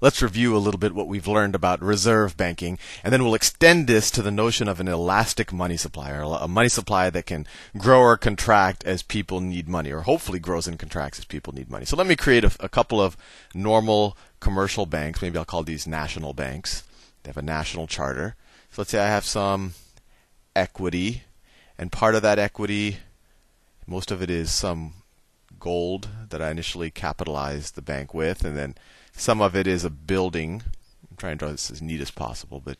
let's review a little bit what we've learned about reserve banking, and then we'll extend this to the notion of an elastic money supply, or a money supply that can grow or contract as people need money, or hopefully grows and contracts as people need money. So let me create a, a couple of normal commercial banks. Maybe I'll call these national banks. They have a national charter. So let's say I have some equity, and part of that equity, most of it is some gold that I initially capitalized the bank with, and then some of it is a building. I'm trying to draw this as neat as possible, but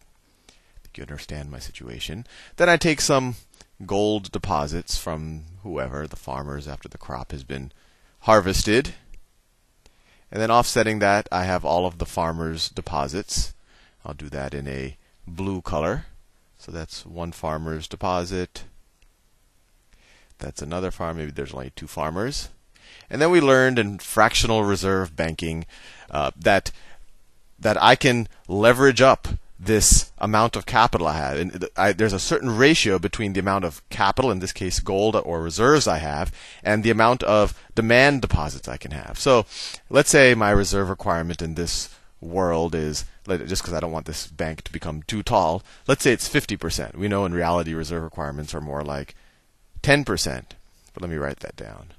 I think you understand my situation. Then I take some gold deposits from whoever, the farmers, after the crop has been harvested. And then offsetting that, I have all of the farmers' deposits. I'll do that in a blue color. So that's one farmer's deposit. That's another farm. Maybe there's only two farmers. And then we learned in fractional reserve banking uh, that that I can leverage up this amount of capital I have. And I, there's a certain ratio between the amount of capital, in this case gold or reserves I have, and the amount of demand deposits I can have. So let's say my reserve requirement in this world is just because I don't want this bank to become too tall. Let's say it's 50%. We know in reality reserve requirements are more like 10%. But let me write that down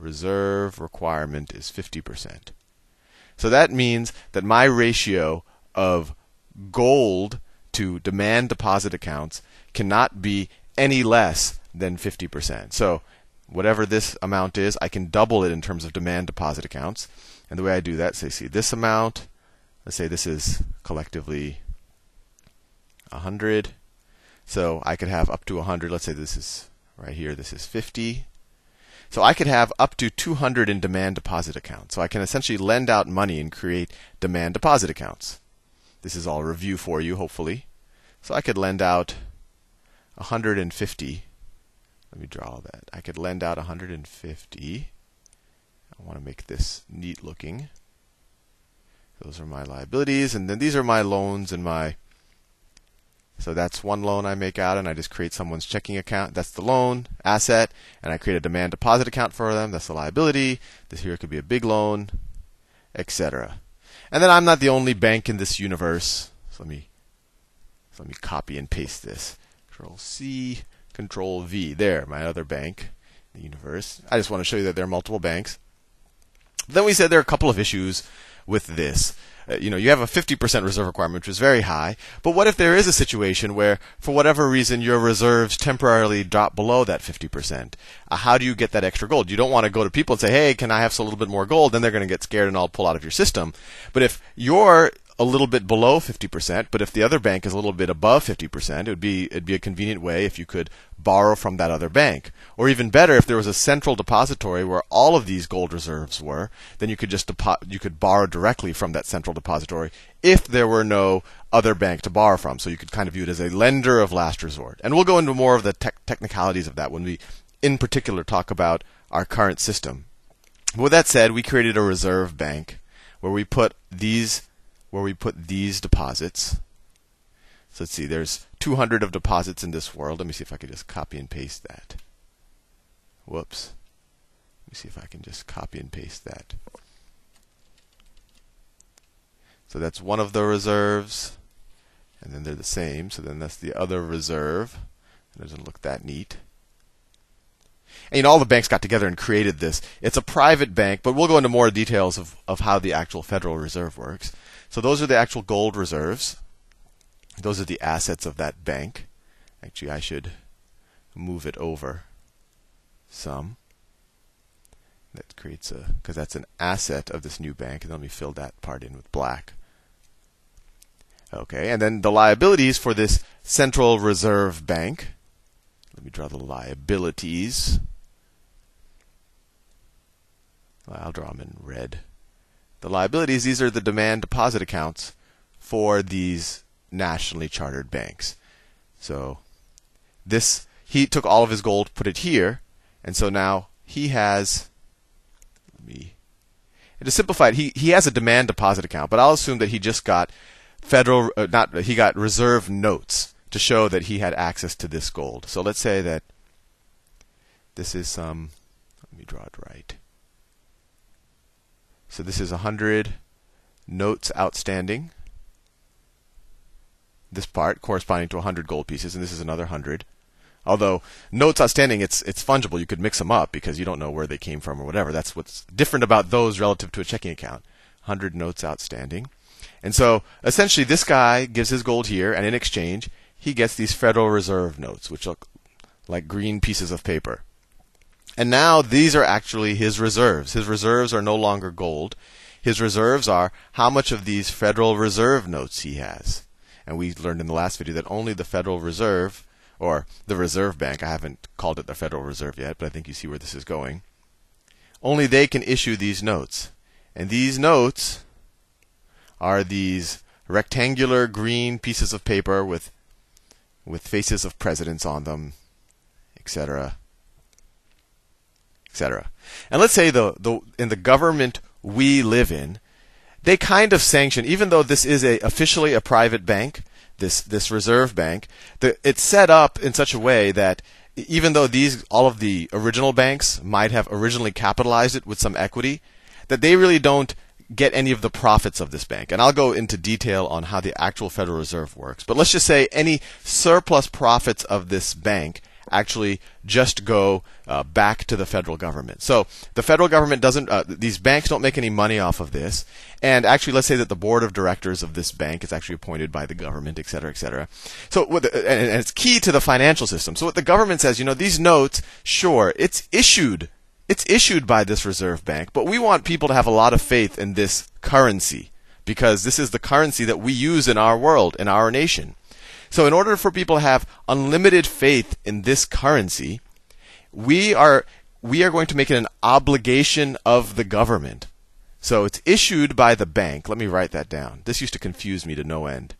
reserve requirement is 50%. So that means that my ratio of gold to demand deposit accounts cannot be any less than 50%. So whatever this amount is, I can double it in terms of demand deposit accounts. And the way I do that, say, see this amount, let's say this is collectively 100. So I could have up to 100. Let's say this is right here, this is 50. So I could have up to 200 in demand deposit accounts. So I can essentially lend out money and create demand deposit accounts. This is all review for you, hopefully. So I could lend out 150. Let me draw that. I could lend out 150. I want to make this neat looking. Those are my liabilities, and then these are my loans and my so that's one loan I make out, and I just create someone's checking account. That's the loan asset, and I create a demand deposit account for them. That's the liability. This here could be a big loan, etc. And then I'm not the only bank in this universe. So let me so let me copy and paste this. Control C, Control V. There, my other bank the universe. I just want to show you that there are multiple banks. Then we said there are a couple of issues with this. Uh, you know, you have a 50% reserve requirement, which is very high. But what if there is a situation where, for whatever reason, your reserves temporarily drop below that 50%? Uh, how do you get that extra gold? You don't want to go to people and say, hey, can I have a little bit more gold? Then they're going to get scared and all pull out of your system. But if your a little bit below 50%, but if the other bank is a little bit above 50%, it would be it'd be a convenient way if you could borrow from that other bank. Or even better, if there was a central depository where all of these gold reserves were, then you could just depo- you could borrow directly from that central depository if there were no other bank to borrow from. So you could kind of view it as a lender of last resort. And we'll go into more of the te- technicalities of that when we in particular talk about our current system. With that said, we created a reserve bank where we put these where we put these deposits. So let's see, there's 200 of deposits in this world. Let me see if I can just copy and paste that. Whoops. Let me see if I can just copy and paste that. So that's one of the reserves, and then they're the same. So then that's the other reserve. It doesn't look that neat. And you know, all the banks got together and created this. It's a private bank, but we'll go into more details of, of how the actual Federal Reserve works. So those are the actual gold reserves. Those are the assets of that bank. Actually, I should move it over some. That creates a, because that's an asset of this new bank. And let me fill that part in with black. Okay, and then the liabilities for this central reserve bank. Let me draw the liabilities. I'll draw them in red. The liabilities, these are the demand deposit accounts for these nationally chartered banks. So this he took all of his gold, put it here, and so now he has let me to simplify it, he, he has a demand deposit account, but I'll assume that he just got federal uh, not he got reserve notes to show that he had access to this gold. So let's say that this is some let me draw it right. So this is 100 notes outstanding. This part corresponding to 100 gold pieces, and this is another 100. Although notes outstanding, it's it's fungible. You could mix them up because you don't know where they came from or whatever. That's what's different about those relative to a checking account. 100 notes outstanding. And so essentially, this guy gives his gold here, and in exchange, he gets these Federal Reserve notes, which look like green pieces of paper. And now these are actually his reserves. His reserves are no longer gold. His reserves are how much of these Federal Reserve notes he has. And we learned in the last video that only the Federal Reserve, or the Reserve Bank, I haven't called it the Federal Reserve yet, but I think you see where this is going, only they can issue these notes. And these notes are these rectangular green pieces of paper with with faces of presidents on them, etc., etc. And let's say the, the in the government we live in, they kind of sanction, even though this is a officially a private bank, this this reserve bank, the, it's set up in such a way that even though these all of the original banks might have originally capitalized it with some equity, that they really don't get any of the profits of this bank. And I'll go into detail on how the actual Federal Reserve works. But let's just say any surplus profits of this bank actually just go uh, back to the federal government. So the federal government doesn't, uh, these banks don't make any money off of this. And actually, let's say that the board of directors of this bank is actually appointed by the government, et cetera, et cetera. So, the, and, and it's key to the financial system. So what the government says, you know, these notes, sure, it's issued it's issued by this reserve bank, but we want people to have a lot of faith in this currency because this is the currency that we use in our world, in our nation. So, in order for people to have unlimited faith in this currency, we are we are going to make it an obligation of the government. So it's issued by the bank. Let me write that down. This used to confuse me to no end.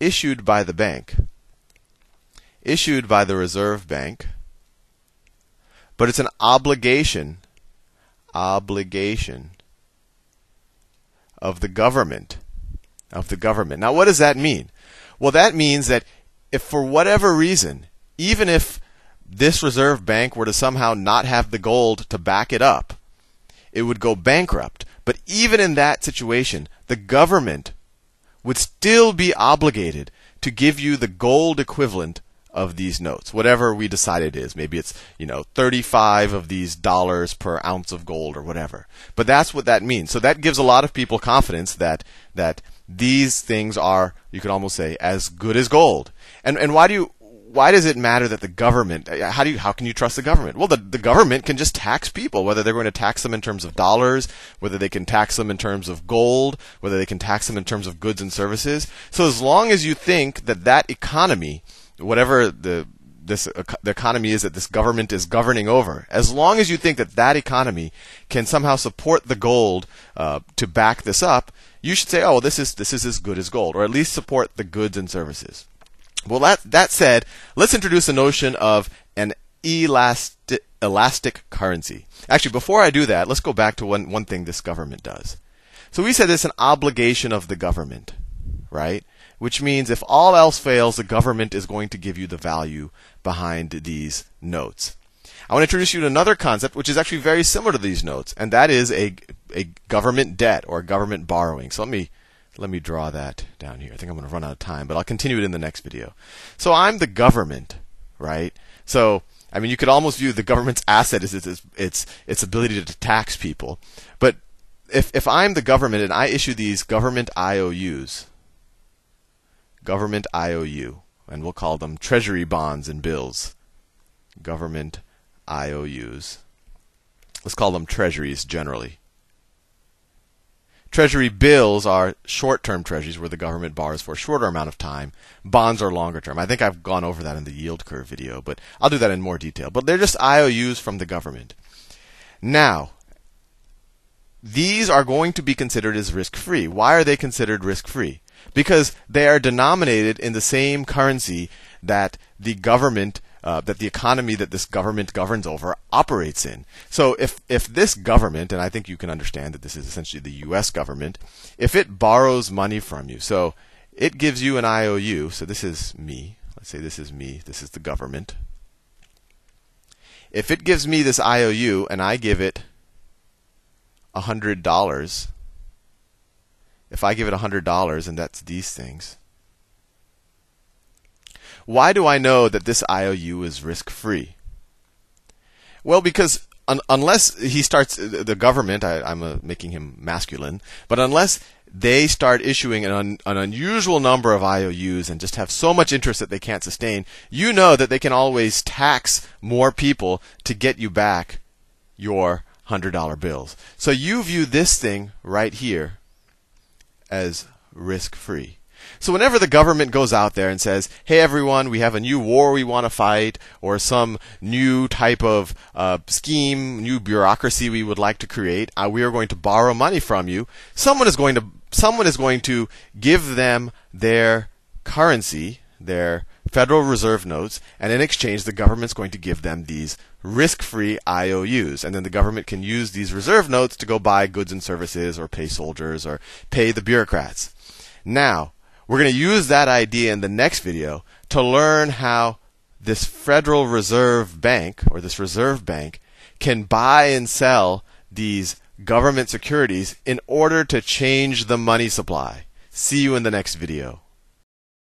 Issued by the bank. Issued by the Reserve Bank but it's an obligation, obligation of the government, of the government. Now, what does that mean? Well, that means that if for whatever reason, even if this reserve bank were to somehow not have the gold to back it up, it would go bankrupt. But even in that situation, the government would still be obligated to give you the gold equivalent of these notes, whatever we decide it is. Maybe it's, you know, 35 of these dollars per ounce of gold or whatever. But that's what that means. So that gives a lot of people confidence that, that these things are, you could almost say, as good as gold. And, and why do you, why does it matter that the government uh, how do you how can you trust the government well the, the government can just tax people whether they're going to tax them in terms of dollars whether they can tax them in terms of gold whether they can tax them in terms of goods and services so as long as you think that that economy whatever the this the economy is that this government is governing over, as long as you think that that economy can somehow support the gold uh, to back this up, you should say, oh, well, this is this is as good as gold, or at least support the goods and services. Well, that that said, let's introduce the notion of an elastic elastic currency. Actually, before I do that, let's go back to one one thing this government does. So we said it's an obligation of the government, right? Which means if all else fails, the government is going to give you the value behind these notes. I want to introduce you to another concept which is actually very similar to these notes, and that is a, a government debt or government borrowing. So let me let me draw that down here. I think I'm going to run out of time, but I'll continue it in the next video. So I'm the government, right? So I mean, you could almost view the government's asset as its its its ability to tax people. But if if I'm the government and I issue these government IOUs, government IOU, and we'll call them treasury bonds and bills. Government IOUs. Let's call them treasuries generally. Treasury bills are short term treasuries where the government borrows for a shorter amount of time. Bonds are longer term. I think I've gone over that in the yield curve video, but I'll do that in more detail. But they're just IOUs from the government. Now, these are going to be considered as risk free. Why are they considered risk free? Because they are denominated in the same currency that the government uh, that the economy that this government governs over operates in. So if if this government, and I think you can understand that this is essentially the U.S. government, if it borrows money from you, so it gives you an IOU. So this is me. Let's say this is me. This is the government. If it gives me this IOU and I give it hundred dollars, if I give it $100 and that's these things, why do I know that this IOU is risk free? Well, because un- unless he starts, the government, I, am uh, making him masculine, but unless they start issuing an, un, an unusual number of IOUs and just have so much interest that they can't sustain, you know that they can always tax more people to get you back your $100 bills. So you view this thing right here as risk free. So whenever the government goes out there and says, "Hey everyone, we have a new war we want to fight, or some new type of uh, scheme, new bureaucracy we would like to create, uh, we are going to borrow money from you," someone is going to someone is going to give them their currency, their Federal Reserve notes, and in exchange, the government's going to give them these risk free IOUs. And then the government can use these reserve notes to go buy goods and services, or pay soldiers, or pay the bureaucrats. Now, we're going to use that idea in the next video to learn how this Federal Reserve Bank, or this reserve bank, can buy and sell these government securities in order to change the money supply. See you in the next video.